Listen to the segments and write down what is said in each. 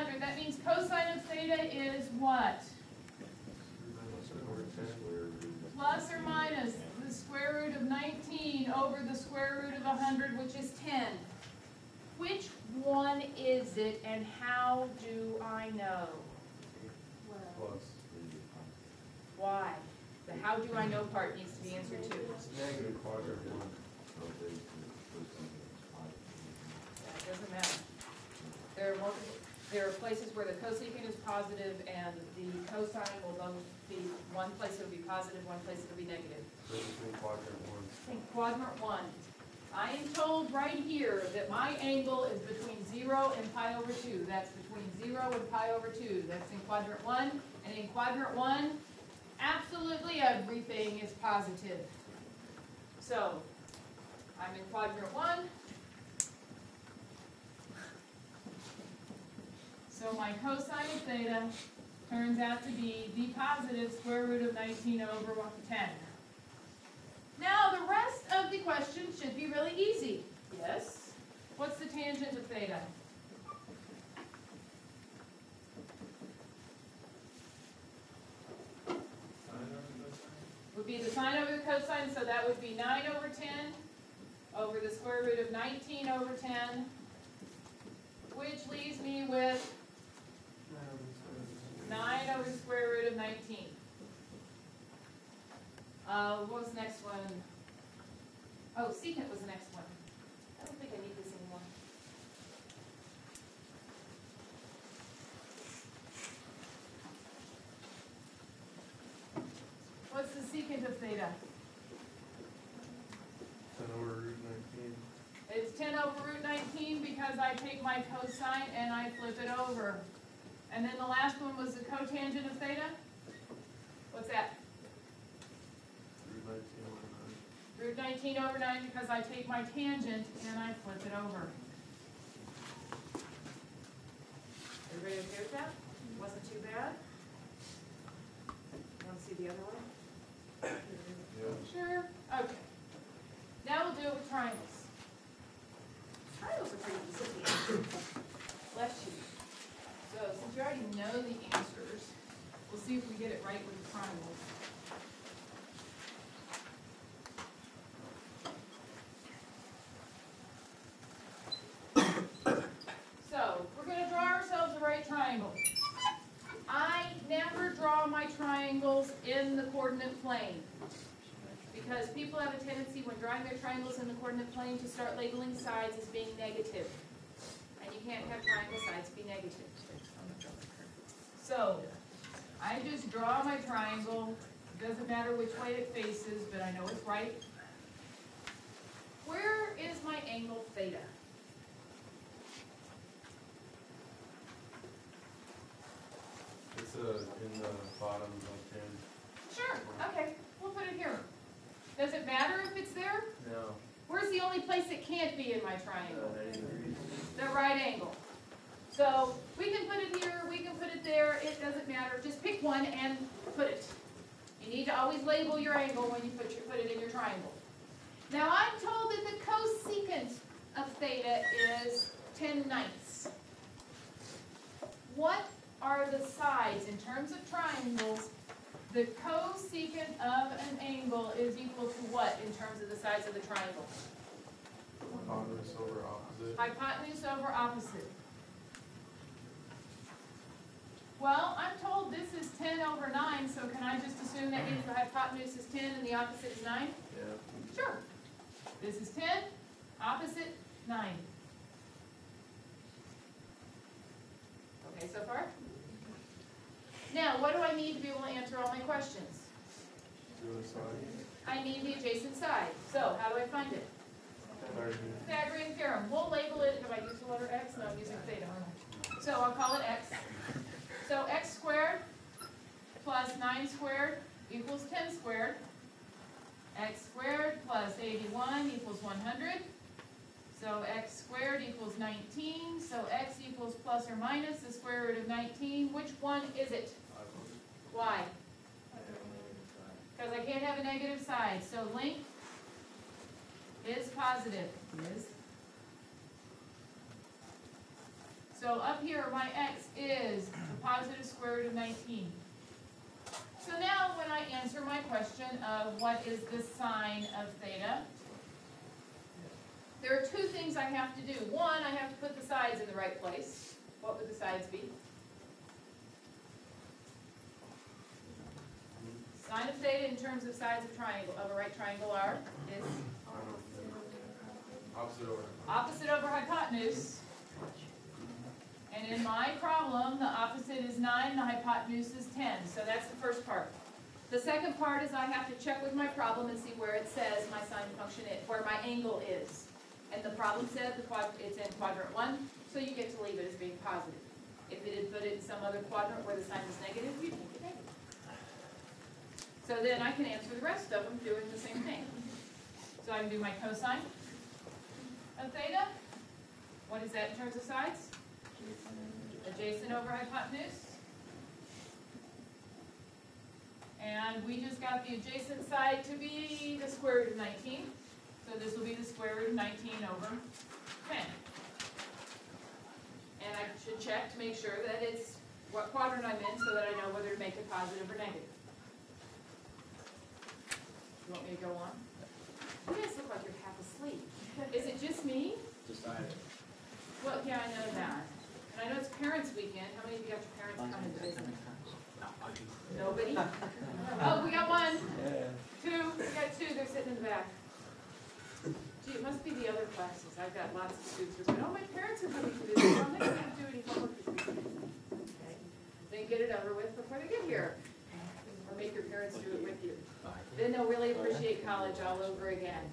hundred, that means cosine of theta is what? Plus or minus the square root of nineteen over the square root of hundred, which is ten. Which one is it and how do I know? Plus. Why? The how do I know part needs to be answered too. Negative quadrant. That doesn't matter. There are multiple, there are places where the cosecant is positive and the cosine will both be, one place it'll be positive, one place it'll be negative. Between quadrant one. Think quadrant one. I am told right here that my angle is between zero and pi over two. That's between zero and pi over two. That's in quadrant one. And in quadrant one, absolutely everything is positive. So, I'm in quadrant one. So my cosine of theta turns out to be the positive square root of nineteen over 10. Now, the rest of the question should be really easy. Yes? What's the tangent of theta? Would be the sine over the cosine, so that would be nine over ten over the square root of nineteen over ten, which leaves me with nine over the square root of nineteen. Uh, what was the next one? Oh, secant was the next one. I don't think I need this anymore. What's the secant of theta? Ten over root nineteen. It's ten over root nineteen because I take my cosine and I flip it over. And then the last one was the cotangent of theta? What's that? Root nineteen over nine. Root nineteen over nine because I take my tangent and I flip it over. Everybody okay with that? Wasn't too bad? You wanna see the other one? Yeah. Sure, okay. Now we'll do it with triangles. Triangles are pretty easy. Bless you. So since you already know the answers, we'll see if we get it right with the triangles. So, we're gonna draw ourselves a right triangle. I never draw my triangles in the coordinate plane. Because people have a tendency when drawing their triangles in the coordinate plane to start labeling sides as being negative. And you can't have triangle sides be negative. So, I just draw my triangle, doesn't matter which way it faces, but I know it's right. Where is my angle theta? It's uh in the bottom left hand. Sure, okay, we'll put it here. Does it matter if it's there? No. Where's the only place it can't be in my triangle? The right angle. So, we can put it here, we can put it there, it doesn't matter, just pick one and put it. You need to always label your angle when you put your, put it in your triangle. Now, I'm told that the cosecant of theta is ten ninths. What are the sides, in terms of triangles, the cosecant of an angle is equal to what in terms of the sides of the triangle? Hypotenuse over opposite. Hypotenuse over opposite. Well, I'm told this is ten over nine, so can I just assume that means the hypotenuse is ten and the opposite is nine? Yeah. Sure. This is ten, opposite, nine. Okay, so far? Now, what do I need to be able to answer all my questions? Do a side. I need the adjacent side. So, how do I find it? Pythagorean. Pythagorean theorem. We'll label it, have I used the letter x? No, I'm using theta. So I'll call it x. So x squared plus nine squared equals ten squared. x squared plus eighty-one equals one hundred. So x squared equals nineteen, so x equals plus or minus the square root of nineteen. Which one is it? Why? Because I can't have a negative side, so length is positive, is. So up here, my x is the positive square root of nineteen. So now, when I answer my question of what is the sine of theta, there are two things I have to do. One, I have to put the sides in the right place. What would the sides be? Sine of theta in terms of sides of triangle, of a right triangle are, is Opposite over. opposite over hypotenuse. And in my problem, the opposite is nine, the hypotenuse is ten, so that's the first part. The second part is I have to check with my problem and see where it says my sine function is, where my angle is. And the problem said the quad, it's in quadrant one, so you get to leave it as being positive. If it had put it in some other quadrant where the sign was negative, you'd make it negative. So then I can answer the rest of them doing the same thing. So I can do my cosine of theta. What is that in terms of sides? Adjacent over hypotenuse. And we just got the adjacent side to be the square root of nineteen. So this will be the square root of nineteen over ten. And I should check to make sure that it's what quadrant I'm in so that I know whether to make it positive or negative. You want me to go on? You guys look like you're half asleep. Is it just me? Decided. Well, yeah, I know that. And I know it's parents' weekend. How many of you got your parents coming to visit? Nobody? Oh, we got one, two, we got two, they're sitting in the back. Gee, it must be the other classes. I've got lots of students who say, oh, my parents are coming to visit. Well, they can't do any homework this weekend. Okay. Then get it over with before they get here. Or make your parents do it with you. Then they'll really appreciate college all over again.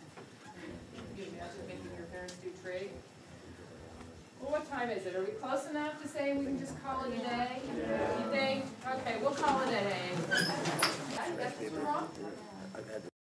time is it? Are we close enough to say we can just call it a day? Yeah. You think? Okay, we'll call it a day. That's.